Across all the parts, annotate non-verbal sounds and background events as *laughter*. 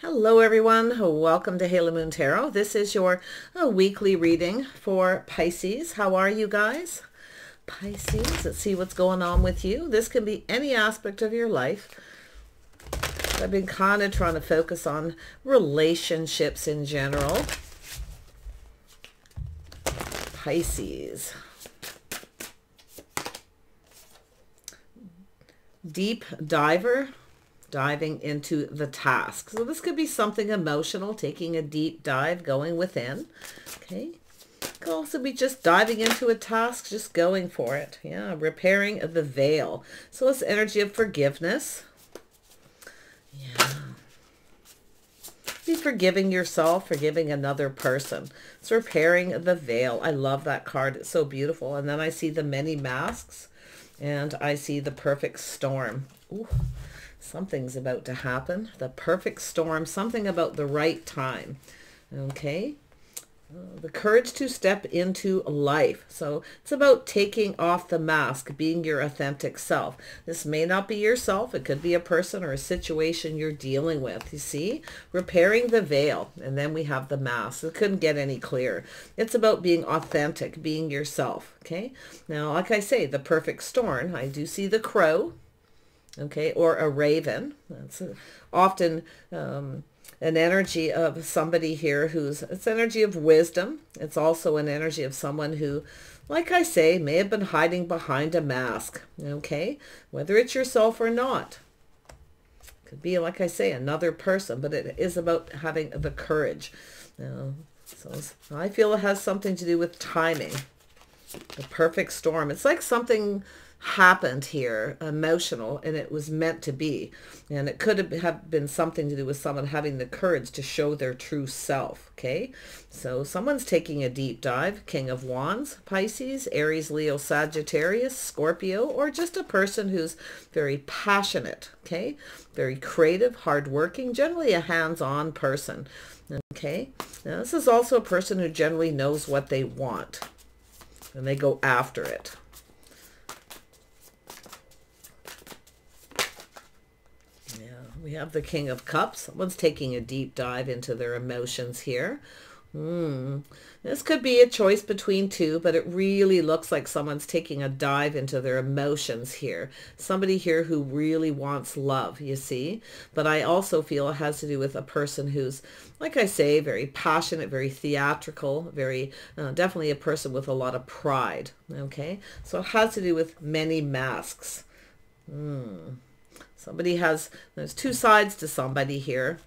Hello everyone, welcome to Halo Moon Tarot. This is your uh, weekly reading for Pisces. How are you guys? Pisces, let's see what's going on with you. This can be any aspect of your life. I've been kind of trying to focus on relationships in general. Pisces. Deep diver diving into the task. So this could be something emotional, taking a deep dive, going within. Okay. Could also be just diving into a task, just going for it. Yeah, repairing the veil. So it's energy of forgiveness. Yeah. Be forgiving yourself, forgiving another person. It's repairing the veil. I love that card. It's so beautiful. And then I see the many masks and I see the perfect storm. Ooh something's about to happen. The perfect storm, something about the right time. Okay. Uh, the courage to step into life. So it's about taking off the mask, being your authentic self. This may not be yourself. It could be a person or a situation you're dealing with. You see, repairing the veil. And then we have the mask. It couldn't get any clearer. It's about being authentic, being yourself. Okay. Now, like I say, the perfect storm. I do see the crow okay, or a raven. That's often um, an energy of somebody here who's, it's energy of wisdom. It's also an energy of someone who, like I say, may have been hiding behind a mask, okay, whether it's yourself or not. Could be, like I say, another person, but it is about having the courage. Uh, so I feel it has something to do with timing. The perfect storm. It's like something happened here, emotional, and it was meant to be. And it could have been something to do with someone having the courage to show their true self, okay? So someone's taking a deep dive, King of Wands, Pisces, Aries, Leo, Sagittarius, Scorpio, or just a person who's very passionate, okay? Very creative, hardworking, generally a hands-on person, okay? Now, this is also a person who generally knows what they want, and they go after it. We have the King of Cups. Someone's taking a deep dive into their emotions here. Hmm. This could be a choice between two, but it really looks like someone's taking a dive into their emotions here. Somebody here who really wants love, you see. But I also feel it has to do with a person who's, like I say, very passionate, very theatrical, very uh, definitely a person with a lot of pride. Okay, so it has to do with many masks. Hmm. Somebody has, there's two sides to somebody here.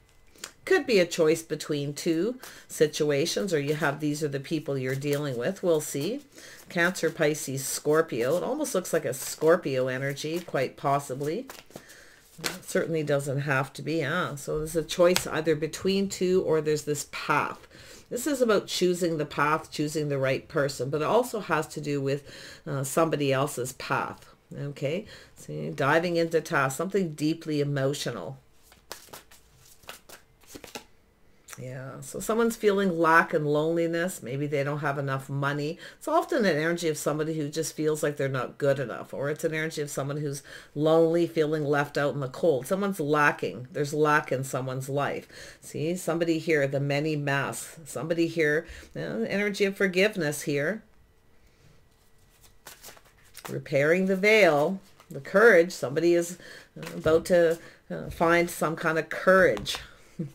Could be a choice between two situations or you have these are the people you're dealing with. We'll see. Cancer, Pisces, Scorpio. It almost looks like a Scorpio energy, quite possibly. It certainly doesn't have to be. Ah, so there's a choice either between two or there's this path. This is about choosing the path, choosing the right person, but it also has to do with uh, somebody else's path. Okay, see, diving into task, something deeply emotional. Yeah, so someone's feeling lack and loneliness. Maybe they don't have enough money. It's often an energy of somebody who just feels like they're not good enough. Or it's an energy of someone who's lonely, feeling left out in the cold. Someone's lacking. There's lack in someone's life. See, somebody here, the many masks. Somebody here, you know, energy of forgiveness here repairing the veil, the courage. Somebody is about to uh, find some kind of courage. *laughs*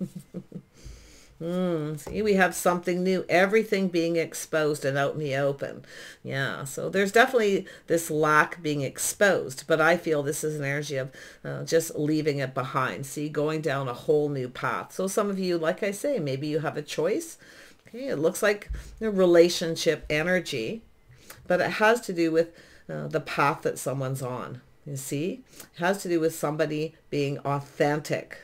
Mm, see, we have something new, everything being exposed and out in the open. Yeah, so there's definitely this lack being exposed, but I feel this is an energy of uh, just leaving it behind. See, going down a whole new path. So some of you, like I say, maybe you have a choice. Okay, it looks like a relationship energy, but it has to do with uh, the path that someone's on. You see, it has to do with somebody being authentic,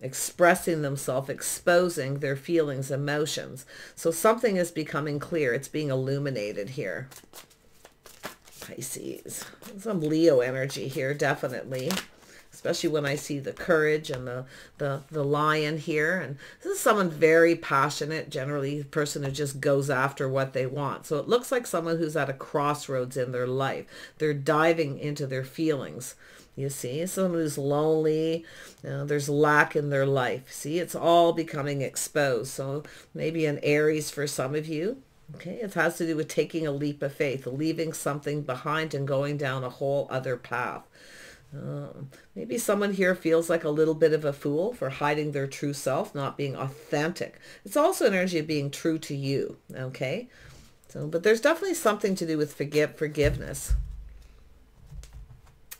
expressing themselves, exposing their feelings, emotions. So something is becoming clear. It's being illuminated here. Pisces. Some Leo energy here, definitely especially when I see the courage and the, the, the lion here. And this is someone very passionate, generally a person who just goes after what they want. So it looks like someone who's at a crossroads in their life. They're diving into their feelings. You see, someone who's lonely, you know, there's lack in their life. See, it's all becoming exposed. So maybe an Aries for some of you. Okay, it has to do with taking a leap of faith, leaving something behind and going down a whole other path. Um, maybe someone here feels like a little bit of a fool for hiding their true self, not being authentic. It's also an energy of being true to you. Okay, so but there's definitely something to do with forgive forgiveness.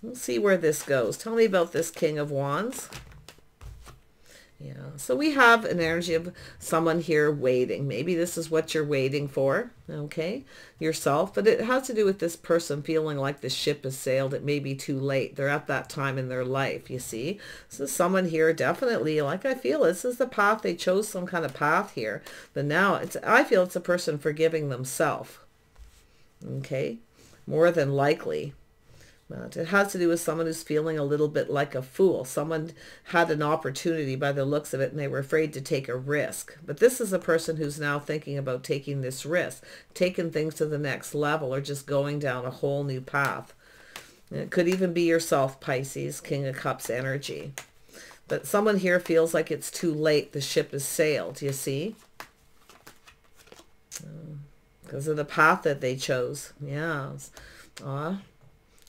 We'll see where this goes. Tell me about this King of Wands. Yeah, so we have an energy of someone here waiting. Maybe this is what you're waiting for, okay, yourself. But it has to do with this person feeling like the ship has sailed. It may be too late. They're at that time in their life, you see. So someone here definitely, like I feel, this is the path. They chose some kind of path here. But now it's, I feel it's a person forgiving themselves, okay, more than likely. It has to do with someone who's feeling a little bit like a fool. Someone had an opportunity by the looks of it and they were afraid to take a risk. But this is a person who's now thinking about taking this risk, taking things to the next level or just going down a whole new path. It could even be yourself, Pisces, King of Cups energy. But someone here feels like it's too late. The ship has sailed, you see? Because of the path that they chose. Yeah. Ah.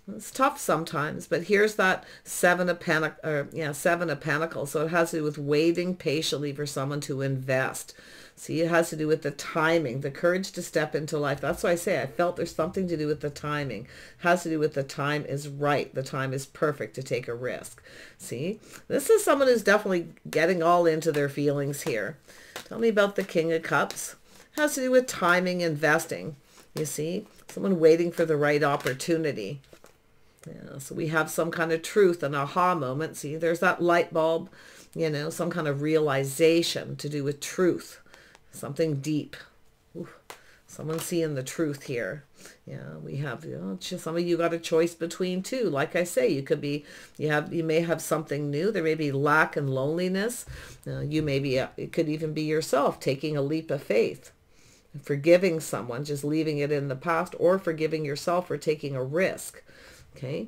It's tough sometimes, but here's that seven of pentac or yeah, seven of pentacles. So it has to do with waiting patiently for someone to invest. See, it has to do with the timing, the courage to step into life. That's why I say I felt there's something to do with the timing. It has to do with the time is right. The time is perfect to take a risk. See, this is someone who's definitely getting all into their feelings here. Tell me about the King of Cups. It has to do with timing, investing. You see, someone waiting for the right opportunity. Yeah, so we have some kind of truth, an aha moment. See, there's that light bulb, you know, some kind of realization to do with truth, something deep. Ooh, someone seeing the truth here. Yeah, we have, you know, some of you got a choice between two. Like I say, you could be, you have, you may have something new. There may be lack and loneliness. Uh, you may be, uh, it could even be yourself taking a leap of faith forgiving someone, just leaving it in the past, or forgiving yourself for taking a risk okay?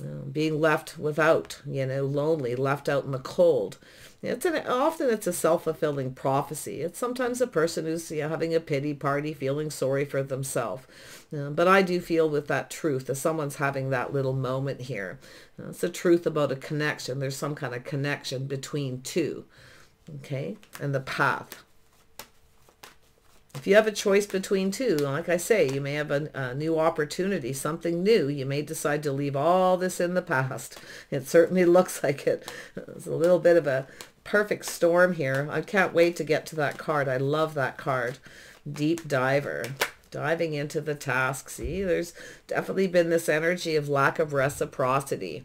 Uh, being left without you know lonely left out in the cold. It's an, often it's a self-fulfilling prophecy. It's sometimes a person who's you know, having a pity party feeling sorry for themselves. Uh, but i do feel with that truth that someone's having that little moment here. Uh, it's a truth about a connection. There's some kind of connection between two. Okay? And the path if you have a choice between two, like I say, you may have a, a, new opportunity, something new. You may decide to leave all this in the past. It certainly *laughs* looks like it. It's a little bit of a perfect storm here. I can't wait to get to that card. I love that card. Deep Diver. Diving into the task. See, there's definitely been this energy of lack of reciprocity.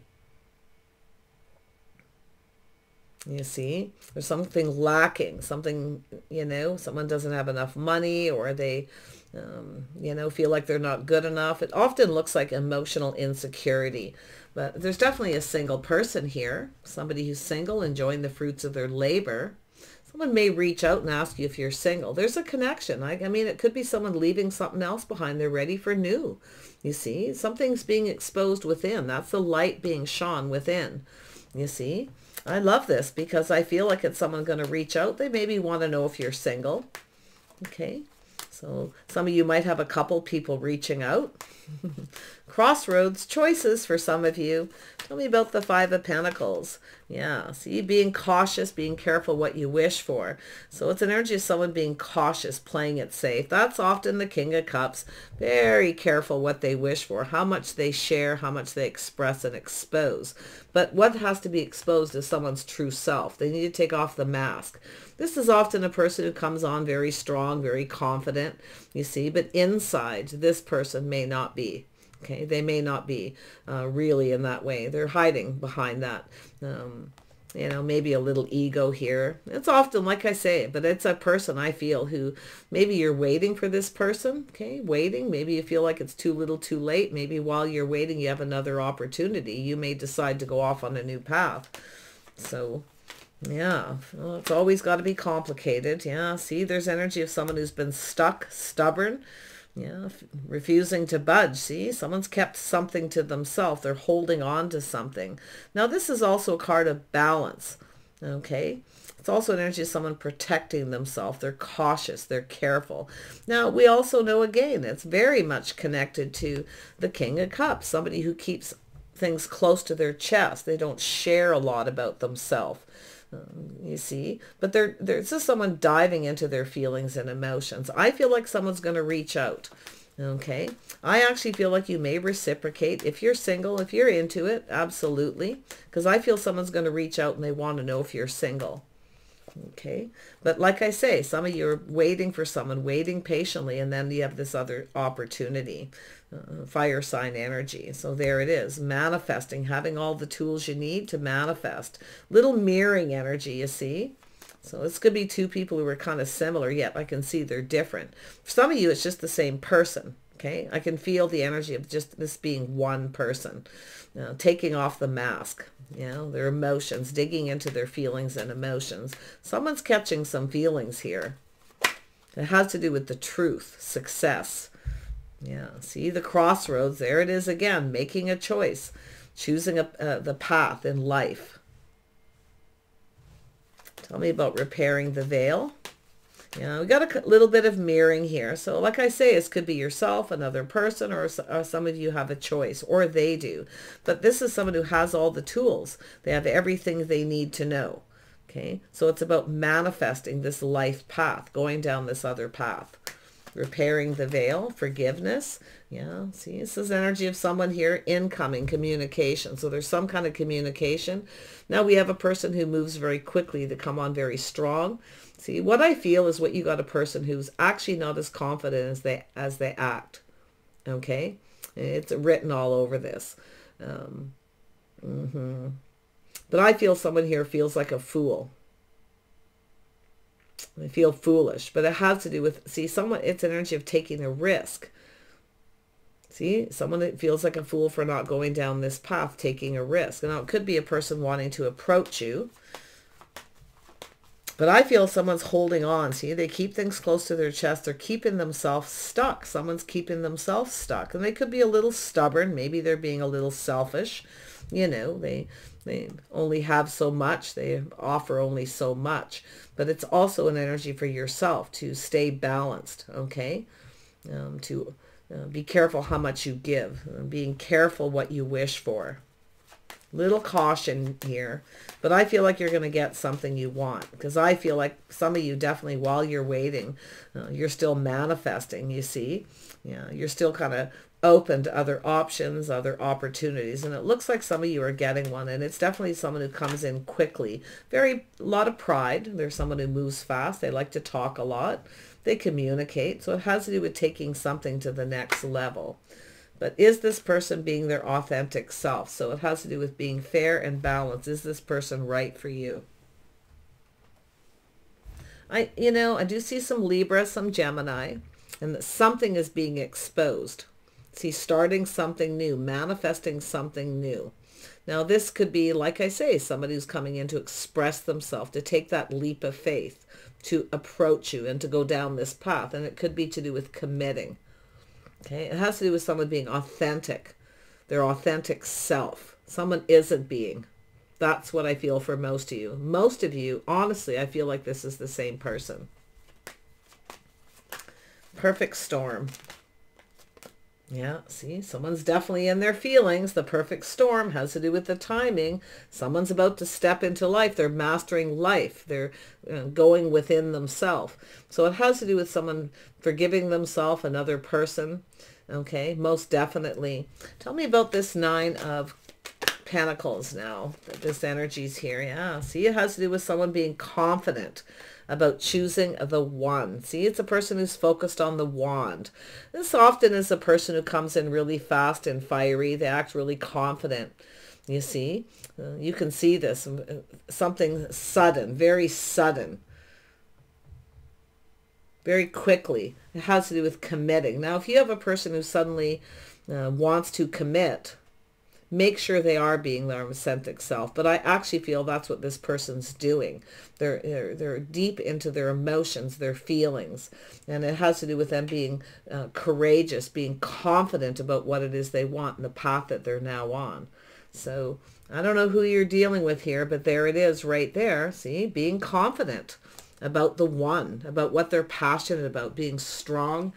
You see, there's something lacking, something, you know, someone doesn't have enough money or they, um, you know, feel like they're not good enough. It often looks like emotional insecurity, but there's definitely a single person here, somebody who's single, enjoying the fruits of their labor. Someone may reach out and ask you if you're single. There's a connection. I, I mean, it could be someone leaving something else behind. They're ready for new. You see, something's being exposed within. That's the light being shone within. You see, I love this because I feel like it's someone going to reach out. They maybe want to know if you're single. Okay. So some of you might have a couple people reaching out. *laughs* Crossroads choices for some of you. Tell me about the Five of Pentacles. Yeah, see, being cautious, being careful what you wish for. So it's an energy of someone being cautious, playing it safe. That's often the King of Cups. Very careful what they wish for, how much they share, how much they express and expose. But what has to be exposed is someone's true self. They need to take off the mask. This is often a person who comes on very strong, very confident, you see, but inside this person may not be. Okay, they may not be uh, really in that way. They're hiding behind that. Um, you know, maybe a little ego here. It's often, like I say, but it's a person I feel who maybe you're waiting for this person, okay, waiting. Maybe you feel like it's too little too late. Maybe while you're waiting, you have another opportunity. You may decide to go off on a new path. So, yeah, well, it's always got to be complicated. Yeah, see, there's energy of someone who's been stuck, stubborn, Yeah, refusing to budge. See, someone's kept something to themselves. They're holding on to something. Now, this is also a card of balance. Okay. It's also an energy of someone protecting themselves. They're cautious. They're careful. Now, we also know, again, it's very much connected to the King of Cups, somebody who keeps things close to their chest. They don't share a lot about themselves. Um, you see, but there, there's just someone diving into their feelings and emotions. I feel like someone's going to reach out. Okay. I actually feel like you may reciprocate. If you're single, if you're into it, absolutely. Because I feel someone's going to reach out and they want to know if you're single. Okay. But like I say, some of you are waiting for someone, waiting patiently, and then you have this other opportunity, uh, fire sign energy. So there it is, manifesting, having all the tools you need to manifest. Little mirroring energy, you see. So this could be two people who are kind of similar, yet I can see they're different. For some of you, it's just the same person. Okay. I can feel the energy of just this being one person, uh, taking off the mask you know, their emotions, digging into their feelings and emotions. Someone's catching some feelings here. It has to do with the truth, success. Yeah, see the crossroads. There it is again, making a choice, choosing a, uh, the path in life. Tell me about repairing the veil. Yeah, we got a little bit of mirroring here. So like I say, this could be yourself, another person, or, or some of you have a choice, or they do. But this is someone who has all the tools. They have everything they need to know. Okay, so it's about manifesting this life path, going down this other path. Repairing the veil, forgiveness. Yeah, see, this is energy of someone here, incoming communication. So there's some kind of communication. Now we have a person who moves very quickly to come on very strong. See, what I feel is what you got a person who's actually not as confident as they as they act. Okay, it's written all over this. Um, mm-hmm. But I feel someone here feels like a fool. They feel foolish, but it has to do with see someone. It's an energy of taking a risk. See, someone that feels like a fool for not going down this path, taking a risk. Now, it could be a person wanting to approach you but I feel someone's holding on. See, they keep things close to their chest. They're keeping themselves stuck. Someone's keeping themselves stuck. And they could be a little stubborn. Maybe they're being a little selfish. You know, they they only have so much. They offer only so much. But it's also an energy for yourself to stay balanced, okay? Um, to uh, be careful how much you give. Uh, being careful what you wish for. Little caution here, but I feel like you're going to get something you want because I feel like some of you definitely while you're waiting, uh, you're still manifesting, you see. Yeah, you're still kind of open to other options, other opportunities. And it looks like some of you are getting one. And it's definitely someone who comes in quickly. Very, a lot of pride. There's someone who moves fast. They like to talk a lot. They communicate. So it has to do with taking something to the next level. But is this person being their authentic self? So it has to do with being fair and balanced. Is this person right for you? I, you know, I do see some Libra, some Gemini, and that something is being exposed. See, starting something new, manifesting something new. Now, this could be, like I say, somebody who's coming in to express themselves, to take that leap of faith, to approach you and to go down this path. And it could be to do with committing. Okay, it has to do with someone being authentic, their authentic self. Someone isn't being. That's what I feel for most of you. Most of you, honestly, I feel like this is the same person. Perfect storm. Yeah, see, someone's definitely in their feelings. The perfect storm has to do with the timing. Someone's about to step into life. They're mastering life. They're uh, going within themselves. So it has to do with someone forgiving themselves, another person. Okay, most definitely. Tell me about this nine of pentacles now. This energy's here. Yeah, see, it has to do with someone being confident about choosing the one. See, it's a person who's focused on the wand. This often is a person who comes in really fast and fiery. They act really confident. You see, uh, you can see this, uh, something sudden, very sudden, very quickly. It has to do with committing. Now, if you have a person who suddenly uh, wants to commit, make sure they are being their authentic self. But I actually feel that's what this person's doing. They're, they're, they're deep into their emotions, their feelings. And it has to do with them being uh, courageous, being confident about what it is they want and the path that they're now on. So I don't know who you're dealing with here, but there it is right there. See, being confident about the one, about what they're passionate about, being strong.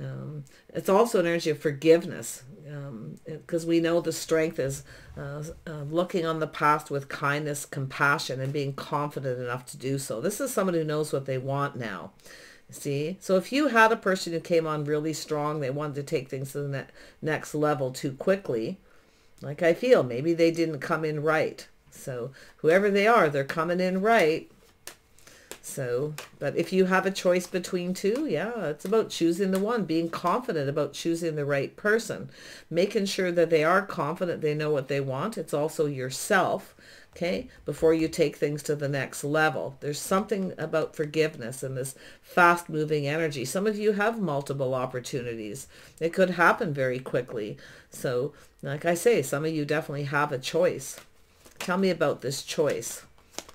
Um, it's also an energy of forgiveness because um, we know the strength is uh, uh, looking on the past with kindness, compassion, and being confident enough to do so. This is someone who knows what they want now. See, so if you had a person who came on really strong, they wanted to take things to the ne- next level too quickly, like I feel, maybe they didn't come in right. So whoever they are, they're coming in right. So, but if you have a choice between two, yeah, it's about choosing the one, being confident about choosing the right person, making sure that they are confident they know what they want. It's also yourself, okay, before you take things to the next level. There's something about forgiveness and this fast moving energy. Some of you have multiple opportunities. It could happen very quickly. So like I say, some of you definitely have a choice. Tell me about this choice.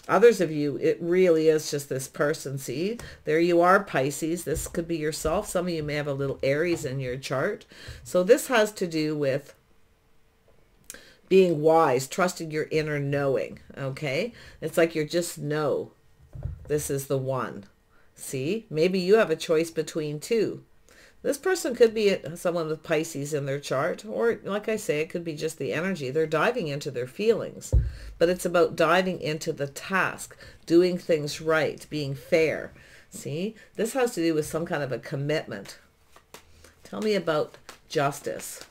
Others of you, it really is just this person. See, there you are, Pisces. This could be yourself. Some of you may have a little Aries in your chart. So this has to do with being wise, trusting your inner knowing, okay? It's like you're just know this is the one. See, maybe you have a choice between two. This person could be someone with Pisces in their chart, or like I say, it could be just the energy. They're diving into their feelings, but it's about diving into the task, doing things right, being fair. See, this has to do with some kind of a commitment. Tell me about justice.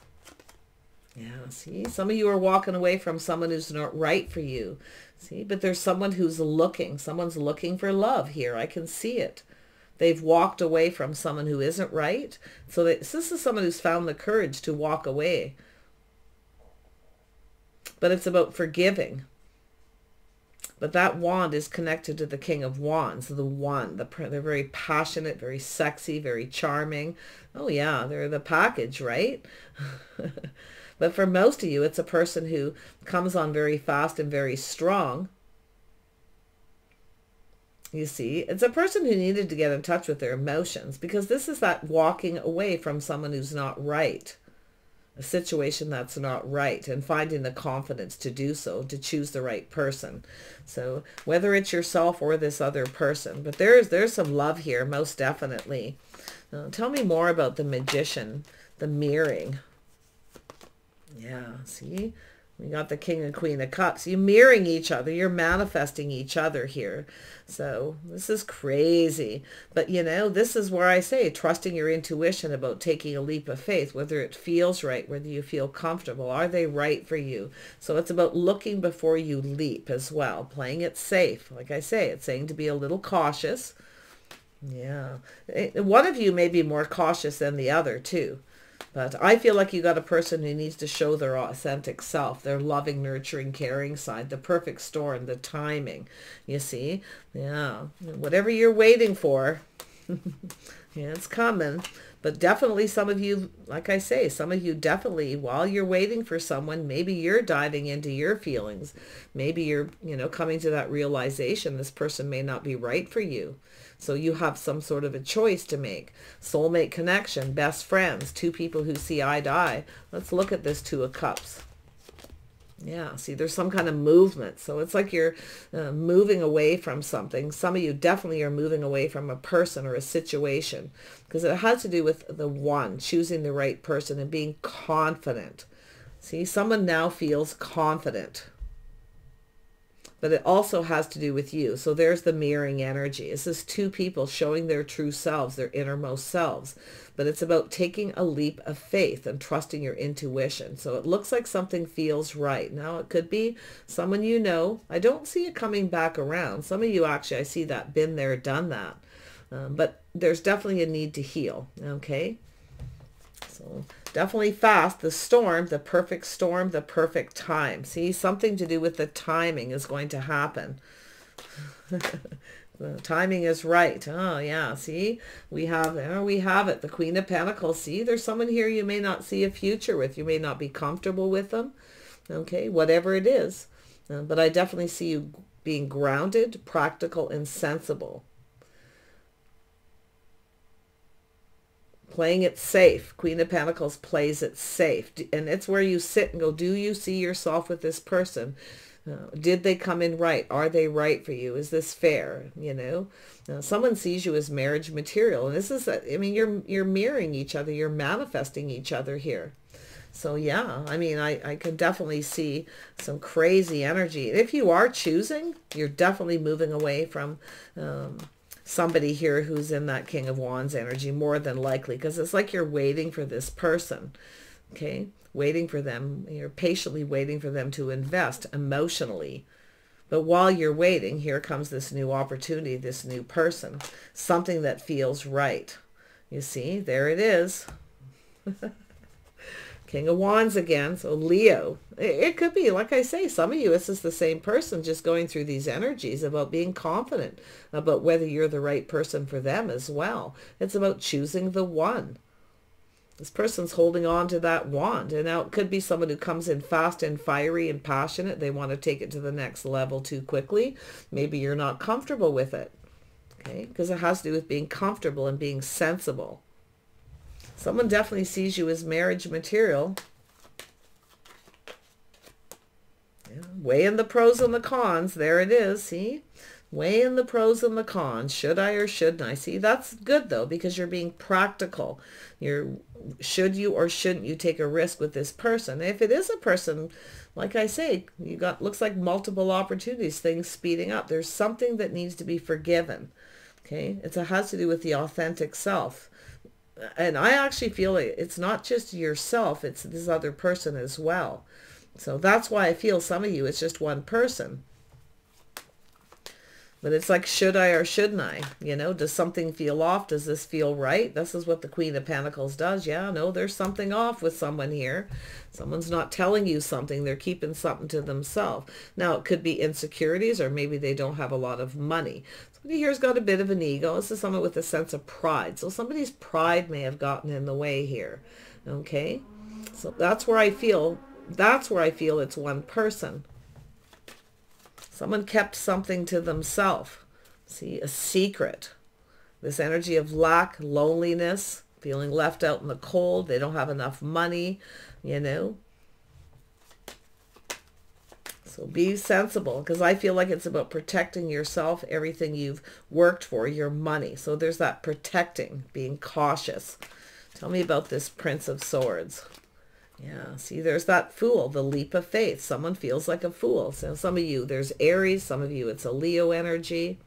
Yeah, see, some of you are walking away from someone who's not right for you. See, but there's someone who's looking. Someone's looking for love here. I can see it. They've walked away from someone who isn't right. So this is someone who's found the courage to walk away. But it's about forgiving. But that wand is connected to the King of Wands, the one. The, they're very passionate, very sexy, very charming. Oh yeah, they're the package, right? *laughs* but for most of you, it's a person who comes on very fast and very strong you see. It's a person who needed to get in touch with their emotions because this is that walking away from someone who's not right, a situation that's not right, and finding the confidence to do so, to choose the right person. So whether it's yourself or this other person, but there's there's some love here, most definitely. Uh, tell me more about the magician, the mirroring. Yeah, see? We got the King and Queen of Cups. You're mirroring each other. You're manifesting each other here. So this is crazy. But, you know, this is where I say trusting your intuition about taking a leap of faith, whether it feels right, whether you feel comfortable. Are they right for you? So it's about looking before you leap as well, playing it safe. Like I say, it's saying to be a little cautious. Yeah. Eh, one of you may be more cautious than the other, too. But I feel like you got a person who needs to show their authentic self, their loving, nurturing, caring side, the perfect storm, the timing. You see? Yeah. Whatever you're waiting for, *laughs* yeah, it's coming. But definitely some of you, like I say, some of you definitely, while you're waiting for someone, maybe you're diving into your feelings. Maybe you're, you know, coming to that realization this person may not be right for you. So you have some sort of a choice to make. Soulmate connection, best friends, two people who see eye to eye. Let's look at this Two of Cups. Yeah, see, there's some kind of movement. So it's like you're uh, moving away from something. Some of you definitely are moving away from a person or a situation because it has to do with the one, choosing the right person and being confident. See, someone now feels confident but it also has to do with you. So there's the mirroring energy. This is two people showing their true selves, their innermost selves. But it's about taking a leap of faith and trusting your intuition. So it looks like something feels right. Now it could be someone you know. I don't see it coming back around. Some of you actually, I see that, been there, done that. Um, but there's definitely a need to heal. Okay. So definitely fast. The storm, the perfect storm, the perfect time. See, something to do with the timing is going to happen. *laughs* the timing is right. Oh, yeah. See, we have, there we have it. The Queen of Pentacles. See, there's someone here you may not see a future with. You may not be comfortable with them. okay, whatever it is. Uh, but I definitely see you being grounded, practical, and sensible. Playing it safe. Queen of Pentacles plays it safe. And it's where you sit and go, do you see yourself with this person? Uh, did they come in right? Are they right for you? Is this fair? You know, uh, someone sees you as marriage material, and this is, I mean, you're you're mirroring each other. You're manifesting each other here. So yeah, I mean, I, I can definitely see some crazy energy. If you are choosing, you're definitely moving away from um, somebody here who's in that King of Wands energy more than likely because it's like you're waiting for this person. Okay, waiting for them. You're patiently waiting for them to invest emotionally. But while you're waiting, here comes this new opportunity, this new person, something that feels right. You see, there it is. *laughs* King of Wands again. So Leo. It, could be, like I say, some of you, this is the same person just going through these energies about being confident about whether you're the right person for them as well. It's about choosing the one. This person's holding on to that wand. And now it could be someone who comes in fast and fiery and passionate. They want to take it to the next level too quickly. Maybe you're not comfortable with it. Okay, because it has to do with being comfortable and being sensible. Someone definitely sees you as marriage material. Yeah, weigh in the pros and the cons. There it is. See? Weigh in the pros and the cons. Should I or shouldn't I? See, that's good though, because you're being practical. You're, should you or shouldn't you take a risk with this person? If it is a person, like I say, you got, looks like multiple opportunities, things speeding up. There's something that needs to be forgiven. Okay. It has to do with the authentic self and I actually feel it's not just yourself, it's this other person as well. So that's why I feel some of you, it's just one person. But it's like, should I or shouldn't I? You know, does something feel off? Does this feel right? This is what the Queen of Pentacles does. Yeah, no, there's something off with someone here. Someone's not telling you something. They're keeping something to themselves. Now, it could be insecurities or maybe they don't have a lot of money. Somebody here's got a bit of an ego. This is someone with a sense of pride. So somebody's pride may have gotten in the way here. Okay? So that's where I feel, that's where I feel it's one person. Someone kept something to themselves. See, a secret. This energy of lack, loneliness, feeling left out in the cold. They don't have enough money, you know. So be sensible because I feel like it's about protecting yourself, everything you've worked for, your money. So there's that protecting, being cautious. Tell me about this Prince of Swords. Yeah, see, there's that fool, the leap of faith. Someone feels like a fool. So some of you, there's Aries. Some of you, it's a Leo energy.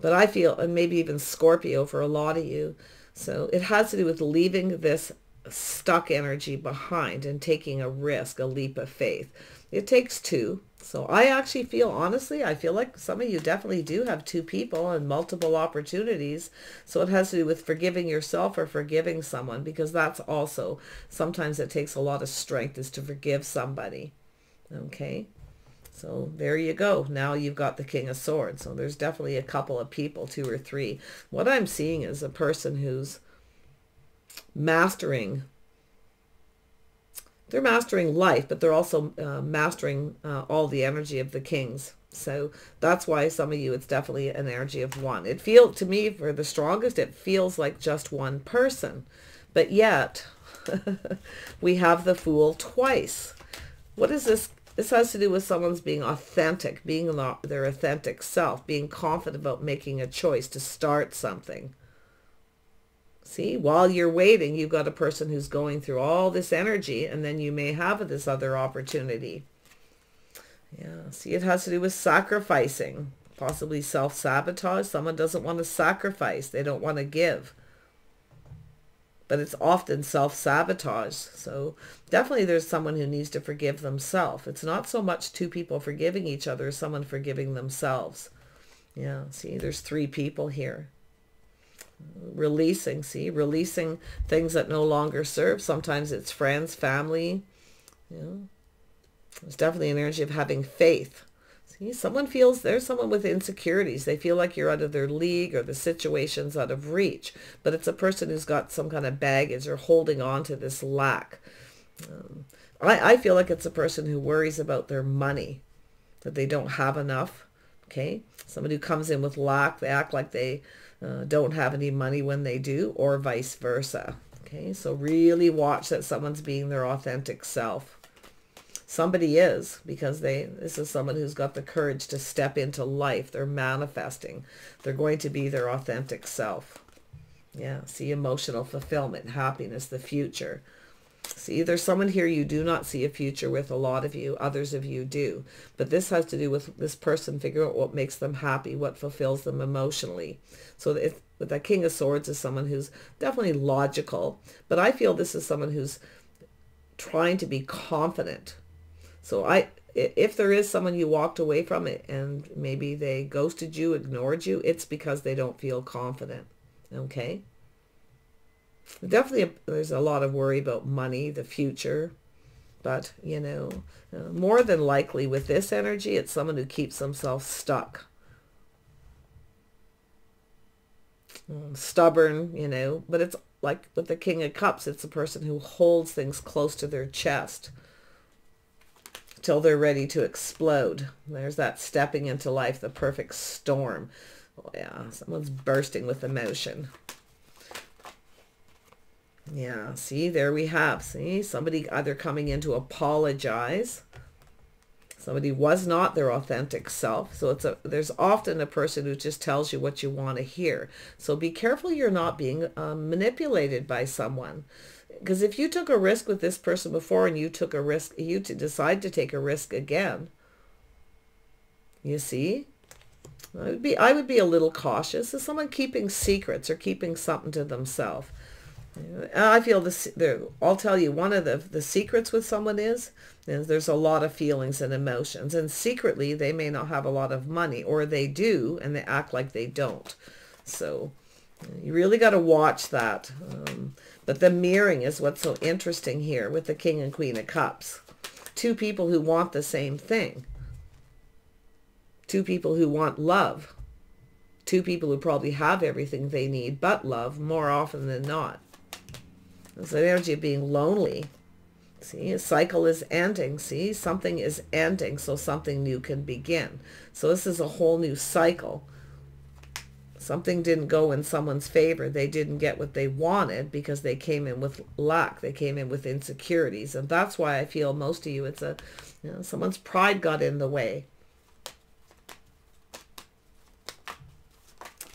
But I feel, and maybe even Scorpio for a lot of you. So it has to do with leaving this stuck energy behind and taking a risk, a leap of faith. It takes two. So I actually feel, honestly, I feel like some of you definitely do have two people and multiple opportunities. So it has to do with forgiving yourself or forgiving someone because that's also, sometimes it takes a lot of strength is to forgive somebody. Okay. So there you go. Now you've got the King of Swords. So there's definitely a couple of people, two or three. What I'm seeing is a person who's mastering they're mastering life, but they're also uh, mastering uh, all the energy of the kings. So that's why some of you, it's definitely an energy of one. It feels, to me, for the strongest, it feels like just one person. But yet, *laughs* we have the fool twice. What is this? This has to do with someone's being authentic, being their authentic self, being confident about making a choice to start something. See, while you're waiting, you've got a person who's going through all this energy and then you may have this other opportunity. Yeah, see, it has to do with sacrificing, possibly self-sabotage. Someone doesn't want to sacrifice. They don't want to give. But it's often self-sabotage. So definitely there's someone who needs to forgive themselves. It's not so much two people forgiving each other someone forgiving themselves. Yeah, see, there's three people here releasing, see, releasing things that no longer serve. Sometimes it's friends, family, you know. There's definitely an energy of having faith. See, someone feels, there's someone with insecurities. They feel like you're out of their league or the situation's out of reach. But it's a person who's got some kind of baggage or holding on to this lack. Um, I, I feel like it's a person who worries about their money, that they don't have enough. Okay. Somebody who comes in with lack, they act like they uh, don't have any money when they do, or vice versa. Okay. So really watch that someone's being their authentic self. Somebody is because they this is someone who's got the courage to step into life. They're manifesting. They're going to be their authentic self. Yeah, see emotional fulfillment, happiness, the future. See, there's someone here you do not see a future with. A lot of you, others of you do. But this has to do with this person figuring out what makes them happy, what fulfills them emotionally. So if the King of Swords is someone who's definitely logical, but I feel this is someone who's trying to be confident. So I, if there is someone you walked away from it and maybe they ghosted you, ignored you, it's because they don't feel confident. Okay? Definitely, there's a lot of worry about money, the future. But, you know, uh, more than likely with this energy, it's someone who keeps themselves stuck. Um, stubborn, you know, but it's like with the King of Cups, it's a person who holds things close to their chest till they're ready to explode. There's that stepping into life, the perfect storm. Oh, yeah, someone's bursting with emotion. Yeah, see, there we have. See, somebody either coming in to apologize. Somebody was not their authentic self. So it's a there's often a person who just tells you what you want to hear. So be careful you're not being um, manipulated by someone. Because if you took a risk with this person before and you took a risk, you to decide to take a risk again, you see, I would be I would be a little cautious. Is someone keeping secrets or keeping something to themselves? I feel this. I'll tell you one of the the secrets with someone is, is there's a lot of feelings and emotions, and secretly they may not have a lot of money, or they do, and they act like they don't. So you really got to watch that. Um, but the mirroring is what's so interesting here with the King and Queen of Cups. Two people who want the same thing. Two people who want love. Two people who probably have everything they need but love more often than not. It's an energy of being lonely. See, a cycle is ending. See, something is ending so something new can begin. So this is a whole new cycle. Something didn't go in someone's favor. They didn't get what they wanted because they came in with lack. They came in with insecurities. And that's why I feel most of you, it's a, you know, someone's pride got in the way.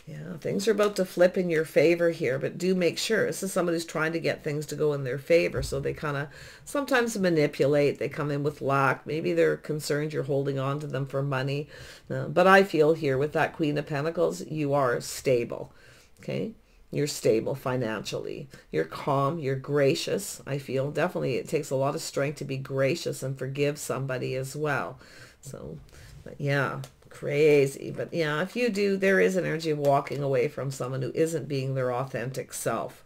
Yeah, things are about to flip in your favor here, but do make sure. This is somebody who's trying to get things to go in their favor. So they kind of sometimes manipulate. They come in with lack. Maybe they're concerned you're holding on to them for money. Uh, but I feel here with that Queen of Pentacles, you are stable. Okay. You're stable financially. You're calm. You're gracious. I feel definitely it takes a lot of strength to be gracious and forgive somebody as well. So, yeah, crazy. But yeah, if you do, there is an energy of walking away from someone who isn't being their authentic self.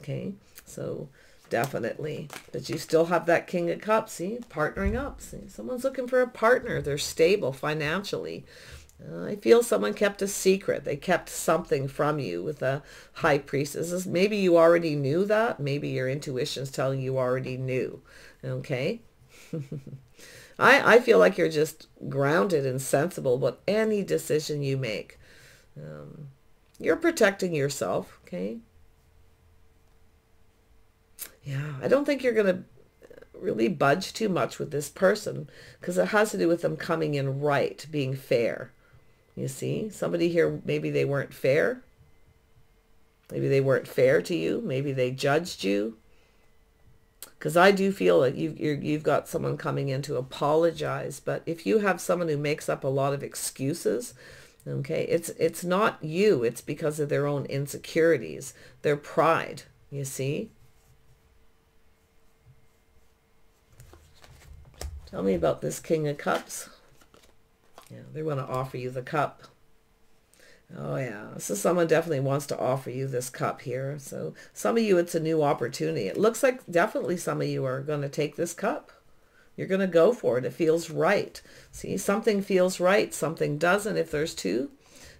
Okay, so definitely. But you still have that King of Cups, see, partnering up. See, someone's looking for a partner. They're stable financially. Uh, I feel someone kept a secret. They kept something from you with a high priestess. Maybe you already knew that. Maybe your intuition's telling you already knew. Okay. *laughs* I, I feel like you're just grounded and sensible about any decision you make. Um, you're protecting yourself, okay? Yeah, I don't think you're going to really budge too much with this person because it has to do with them coming in right, being fair. You see, somebody here, maybe they weren't fair. Maybe they weren't fair to you. Maybe they judged you because I do feel that you've, you've got someone coming in to apologize. But if you have someone who makes up a lot of excuses, okay, it's, it's not you. It's because of their own insecurities, their pride, you see? Tell me about this King of Cups. Yeah, they want to offer you the cup. Oh yeah, so someone definitely wants to offer you this cup here. So some of you, it's a new opportunity. It looks like definitely some of you are going to take this cup. You're going to go for it. It feels right. See, something feels right, something doesn't if there's two.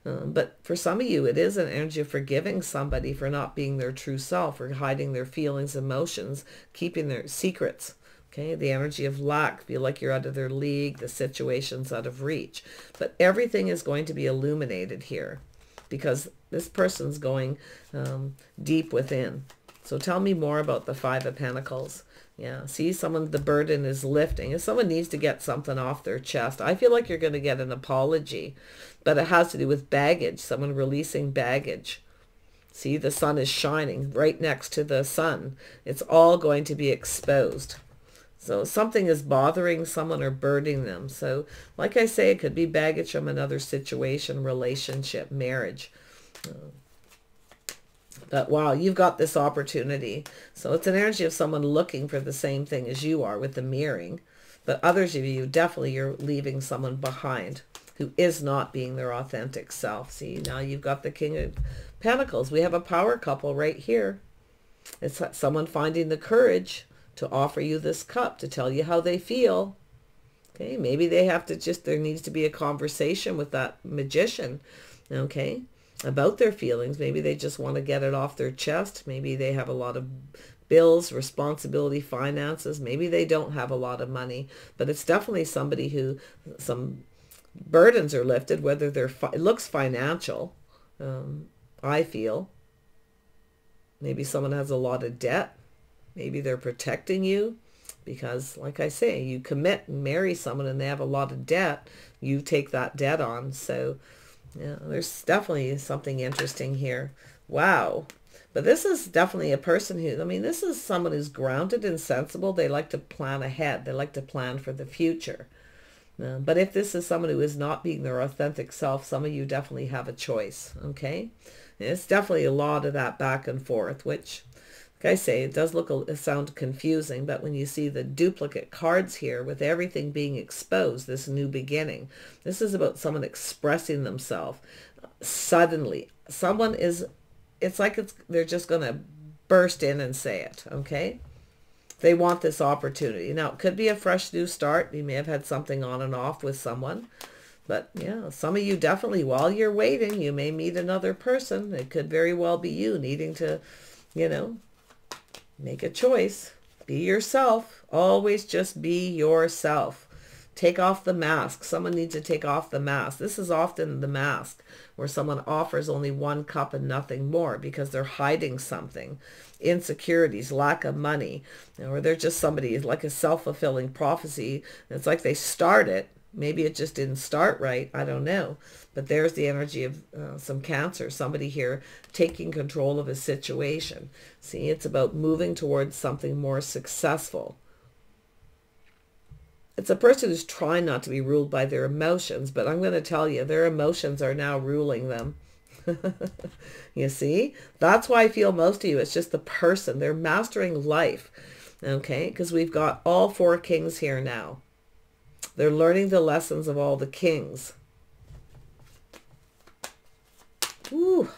Um, but for some of you, it is an energy of forgiving somebody for not being their true self or hiding their feelings, emotions, keeping their secrets. Okay, the energy of lack, feel like you're out of their league, the situation's out of reach. But everything is going to be illuminated here because this person's going um, deep within. So tell me more about the Five of Pentacles. Yeah, see, someone, the burden is lifting. If someone needs to get something off their chest, I feel like you're going to get an apology, but it has to do with baggage, someone releasing baggage. See, the sun is shining right next to the sun. It's all going to be exposed. So something is bothering someone or burdening them. So like I say, it could be baggage from another situation, relationship, marriage. Um, but wow, you've got this opportunity. So it's an energy of someone looking for the same thing as you are with the mirroring. But others of you, definitely you're leaving someone behind who is not being their authentic self. See, now you've got the King of Pentacles. We have a power couple right here. It's someone finding the courage to offer you this cup, to tell you how they feel. Okay, maybe they have to just, there needs to be a conversation with that magician. Okay, about their feelings. Maybe they just want to get it off their chest. Maybe they have a lot of bills, responsibility, finances. Maybe they don't have a lot of money, but it's definitely somebody who some burdens are lifted, whether they're, it looks financial, um, I feel. Maybe someone has a lot of debt. Maybe they're protecting you because, like I say, you commit and marry someone and they have a lot of debt. You take that debt on. So yeah, there's definitely something interesting here. Wow. But this is definitely a person who, I mean, this is someone who's grounded and sensible. They like to plan ahead. They like to plan for the future. Uh, but if this is someone who is not being their authentic self, some of you definitely have a choice, okay? And it's definitely a lot of that back and forth, which like I say, it does look a, sound confusing, but when you see the duplicate cards here with everything being exposed, this new beginning, this is about someone expressing themselves suddenly. Someone is, it's like it's they're just going to burst in and say it, okay? They want this opportunity. Now, it could be a fresh new start. You may have had something on and off with someone. But yeah, some of you definitely, while you're waiting, you may meet another person. It could very well be you needing to, you know, Make a choice. Be yourself. Always just be yourself. Take off the mask. Someone needs to take off the mask. This is often the mask where someone offers only one cup and nothing more because they're hiding something. Insecurities, lack of money, or they're just somebody like a self-fulfilling prophecy. It's like they start it. Maybe it just didn't start right. I don't know. But there's the energy of uh, some cancer, somebody here taking control of a situation. See, it's about moving towards something more successful. It's a person who's trying not to be ruled by their emotions, but I'm going to tell you, their emotions are now ruling them. *laughs* you see? That's why I feel most of you, it's just the person. They're mastering life, okay? Because we've got all four kings here now. They're learning the lessons of all the kings. Ooh,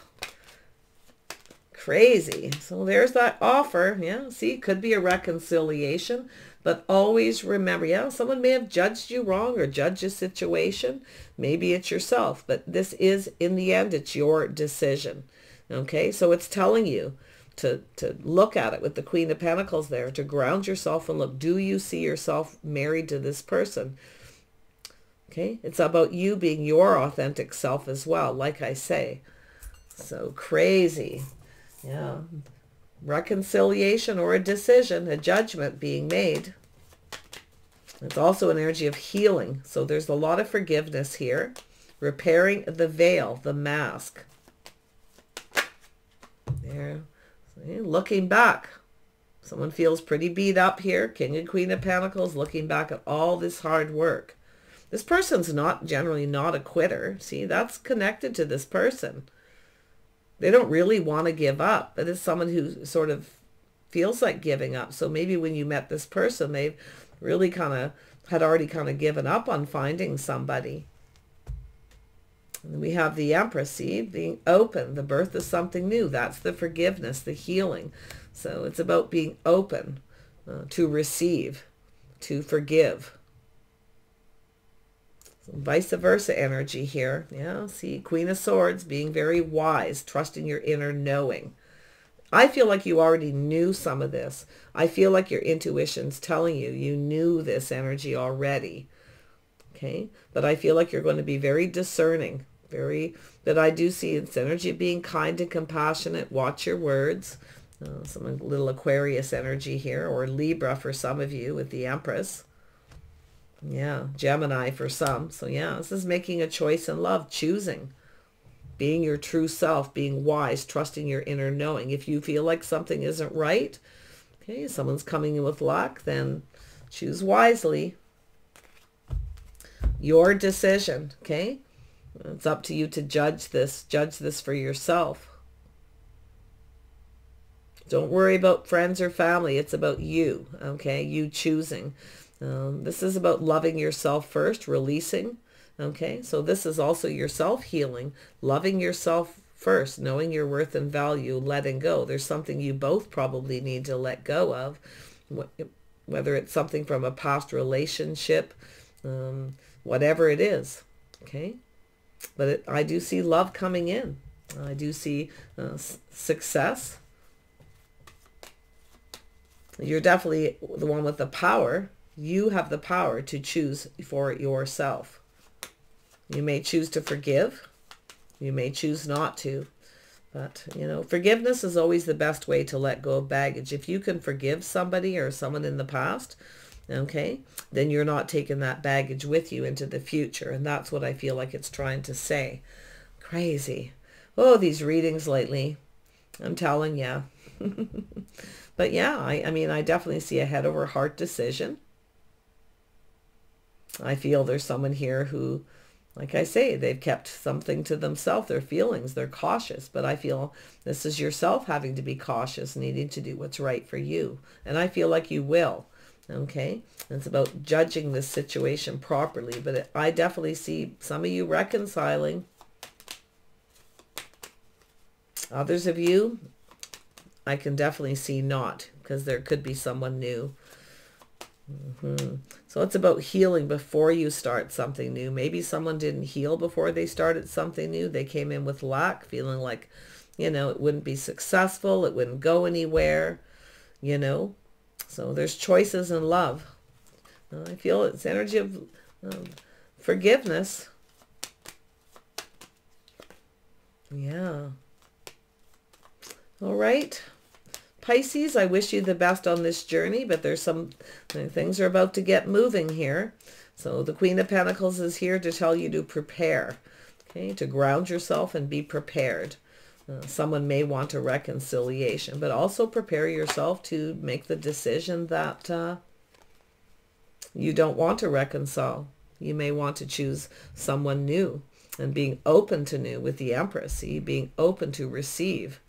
crazy. So there's that offer. Yeah, see, could be a reconciliation. But always remember, yeah, someone may have judged you wrong or judged a situation. Maybe it's yourself. But this is, in the end, it's your decision. Okay, so it's telling you to, to look at it with the Queen of Pentacles there, to ground yourself and look, do you see yourself married to this person? Okay, it's about you being your authentic self as well, like I say. So crazy. Yeah. Reconciliation or a decision, a judgment being made. It's also an energy of healing. So there's a lot of forgiveness here. Repairing the veil, the mask. There. See, looking back. Someone feels pretty beat up here. King and Queen of Pentacles looking back at all this hard work. This person's not generally not a quitter. See, that's connected to this person. They don't really want to give up, but it's someone who sort of feels like giving up. So maybe when you met this person, they've really kind of had already kind of given up on finding somebody. We have the Empress, seed being open, the birth of something new. That's the forgiveness, the healing. So it's about being open uh, to receive, to forgive vice versa energy here. Yeah, see, Queen of Swords, being very wise, trusting your inner knowing. I feel like you already knew some of this. I feel like your intuition's telling you you knew this energy already. Okay. But I feel like you're going to be very discerning, very, that I do see its energy being kind and compassionate. Watch your words. Uh, some little Aquarius energy here or Libra for some of you with the Empress. Yeah, Gemini for some. So yeah, this is making a choice in love, choosing, being your true self, being wise, trusting your inner knowing. If you feel like something isn't right, okay, someone's coming in with luck, then choose wisely. Your decision, okay? It's up to you to judge this, judge this for yourself. Don't worry about friends or family. It's about you, okay? You choosing. Um, this is about loving yourself first, releasing. Okay, so this is also your self-healing, loving yourself first, knowing your worth and value, letting go. There's something you both probably need to let go of, whether it's something from a past relationship, um, whatever it is. Okay, but it, I do see love coming in. I do see uh, success. You're definitely the one with the power you have the power to choose for yourself. You may choose to forgive. You may choose not to. But, you know, forgiveness is always the best way to let go of baggage. If you can forgive somebody or someone in the past, okay, then you're not taking that baggage with you into the future. And that's what I feel like it's trying to say. Crazy. Oh, these readings lately. I'm telling you. *laughs* but yeah, I, I mean, I definitely see a head over heart decision. I feel there's someone here who, like I say, they've kept something to themselves, their feelings, they're cautious. But I feel this is yourself having to be cautious, needing to do what's right for you. And I feel like you will. Okay. It's about judging this situation properly. But it, I definitely see some of you reconciling. Others of you, I can definitely see not because there could be someone new. Mm -hmm. So it's about healing before you start something new. Maybe someone didn't heal before they started something new. They came in with lack, feeling like, you know, it wouldn't be successful. It wouldn't go anywhere, you know. So there's choices in love. I feel it's energy of um, forgiveness. Yeah. All right. Pisces, I wish you the best on this journey, but there's some things are about to get moving here. So the Queen of Pentacles is here to tell you to prepare, okay, to ground yourself and be prepared. Uh, someone may want a reconciliation, but also prepare yourself to make the decision that uh, you don't want to reconcile. You may want to choose someone new and being open to new with the Empress, see, being open to receive.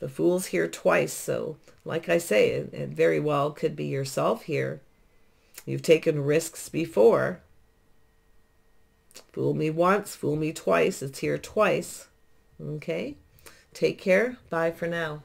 The Fool's here twice, so like I say, it, it very well could be yourself here. You've taken risks before. Fool me once, fool me twice. It's here twice. Okay? Take care. Bye for now.